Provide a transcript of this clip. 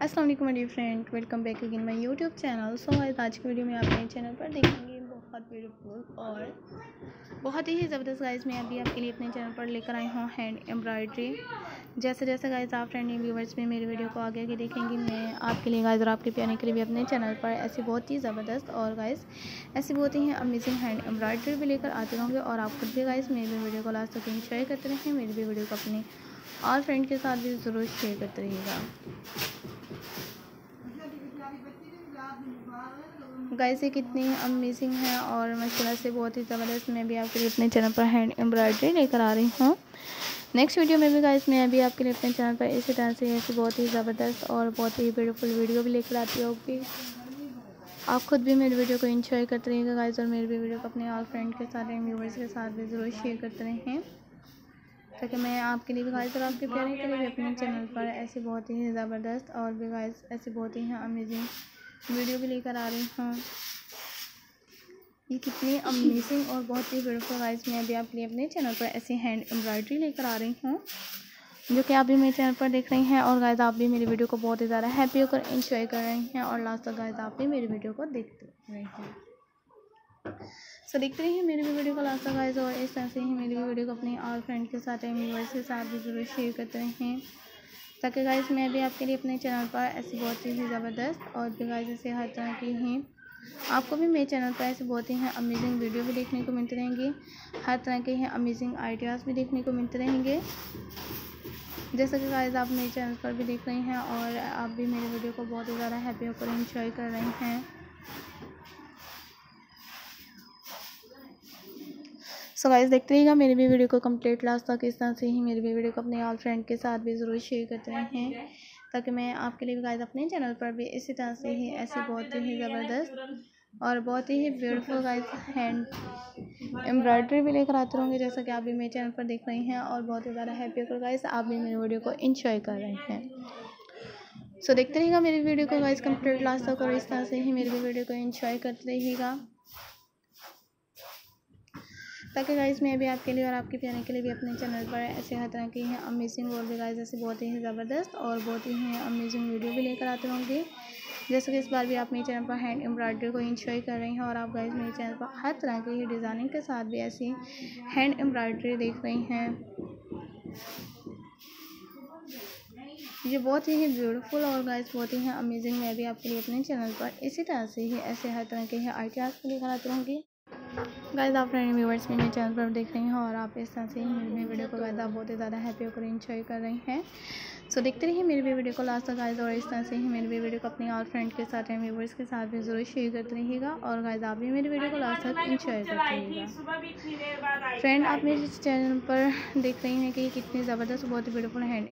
असलम मेरी friend welcome back again my YouTube channel so आज आज की वीडियो में आप मेरे चैनल पर देखेंगे बहुत ब्यूटीफुल और बहुत ही ज़बरदस्त गाइज़ मैं अभी आपके लिए अपने चैनल पर लेकर आई हूँ हैंड एम्ब्रॉयड्री जैसे जैसे गाइज़ आप फ्रेंड व्यूवर्स में मेरी वीडियो को आगे आगे देखेंगे, मैं आपके लिए गाइज़ और आपके प्यारे के लिए भी अपने चैनल पर ऐसी बहुत ही ज़बरदस्त और गाइज़ ऐसी बहुत ही अमेजिंग हैंड एम्ब्रॉयड्री भी लेकर आते रहूँगे और आप खुद भी गाइज़ मेरी भी वीडियो को लास्ट तक इंजॉय करते रहें मेरी भी वीडियो को अपने और फ्रेंड के साथ भी ज़रूर शेयर करते रहिएगा। गाइस ये कितनी अमेजिंग है और माशाल्लाह से बहुत ही ज़बरदस्त मैं भी आपके लिए अपने चैनल पर हैंड एम्ब्रॉयडरी लेकर आ रही हूँ। नेक्स्ट वीडियो में भी गाइस मैं अभी आपके लिए अपने चैनल पर इसी तरह से ऐसी बहुत ही ज़बरदस्त और बहुत ही ब्यूटीफुल वीडियो भी लेकर आती होगी। आप खुद भी मेरी वीडियो को इन्जॉय करते रहिएगा गाइस और मेरी भी वीडियो को अपने ऑल फ्रेंड के साथ व्यूवर्स के साथ भी ज़रूर शेयर करते रहें। ताकि मैं आपके लिए भी गाइस और आपके प्यारे के लिए अपने चैनल पर ऐसी बहुत ही ज़बरदस्त और भी गाइस ऐसी बहुत ही अमेजिंग वीडियो भी लेकर आ रही हूँ। ये कितनी अमेजिंग और बहुत ही ब्यूटीफुल गाइस मैं अभी आपके लिए अपने चैनल पर ऐसी हैंड एम्ब्रॉयडरी लेकर आ रही हूँ, जो कि आप भी मेरे चैनल पर देख रही हैं। और गाइस आप भी मेरी वीडियो को बहुत ही ज़्यादा हैप्पी होकर इंजॉय कर रही हैं। और लास्ट तक गाइस आप भी मेरी वीडियो को देखते रहे हैं। सो देखते रहिए मेरी भी वीडियो को लास्ट तक गाइस और इस तरह से ही मेरी वीडियो को अपने और फ्रेंड के साथ व्यूवर्स के साथ भी ज़रूर शेयर करते रहें ताकि गाइस मैं भी आपके लिए अपने चैनल पर ऐसी बहुत ही ज़बरदस्त और भी गाइस ऐसे हर तरह की हैं आपको भी मेरे चैनल पर ऐसे बहुत ही हैं अमेजिंग वीडियो भी देखने को मिलते रहेंगे। हर तरह के हैं अमेजिंग आइडियाज़ भी देखने को मिलते रहेंगे। जैसा कि गाइस आप मेरे चैनल पर भी देख रहे हैं और आप भी मेरे वीडियो को बहुत ही ज़्यादा हैप्पी होकर इंजॉय कर रहे हैं। सो गाइस देखते रहिएगा, मेरी भी वीडियो को कंप्लीट लास्ट तक इस तरह से ही मेरी भी वीडियो को अपने ऑल फ्रेंड के साथ भी ज़रूर शेयर करते रहें, ताकि मैं आपके लिए भी गाइस अपने चैनल पर भी इसी तरह से ही ऐसे बहुत ही ज़बरदस्त और बहुत ही ब्यूटीफुल गाइस हैंड एम्ब्रॉयडरी भी लेकर आते रहूँगी, जैसा कि आप भी मेरे चैनल पर देख रही हैं और बहुत ही ज़्यादा हैप्पी होकर गाइस आप भी मेरी वीडियो को इन्जॉय कर रहे हैं। सो देखते रहिएगा, मेरी वीडियो को गाइस कंप्लीट लास्ट तक और इस तरह से ही मेरी वीडियो को इन्जॉय करते रहिएगा। ताकि गाइस मैं भी आपके लिए और आपके प्यारे के लिए भी अपने चैनल पर ऐसे हर तरह की हैं अमेजिंग और भी गाइस ऐसे बहुत ही ज़बरदस्त और बहुत ही हैं अमेजिंग वीडियो भी लेकर आते होंगे। जैसे कि इस बार भी आप मेरे चैनल पर हैंड एम्ब्रॉयडरी को इंजॉय कर रही हैं और आप गाइस मेरे चैनल पर हर तरह की डिज़ाइनिंग के साथ भी ऐसी हैंड एम्ब्रॉयडरी देख रही हैं। ये बहुत ही ब्यूटीफुल और गाइस बहुत ही अमेजिंग मैं भी आपके लिए अपने चैनल पर इसी तरह से ही ऐसे हर तरह के आइडियाज़ को लेकर आती रहूँगी गाइस आप फ्रेंड व्यूवर्स मेरे चैनल पर देख रही हैं और आप इस तरह से ही मेरी वीडियो को गाइस आप बहुत ही ज़्यादा हैप्पी होकर इंजॉय कर रही हैं। सो देखते रहिए मेरी भी वीडियो को लास्ट तक गाइस और इस तरह से ही मेरी भी वीडियो को अपने और फ्रेंड के साथ या व्यूवर्स के साथ भी ज़रूर शेयर करते रहिएगा और गाइस आप भी मेरी वीडियो को लास्ट तक इंजॉय करते रहिएगा। फ्रेंड आप मेरे चैनल पर देख रही हैं कि कितनी ज़बरदस्त, बहुत ही ब्यूटीफुल हैंड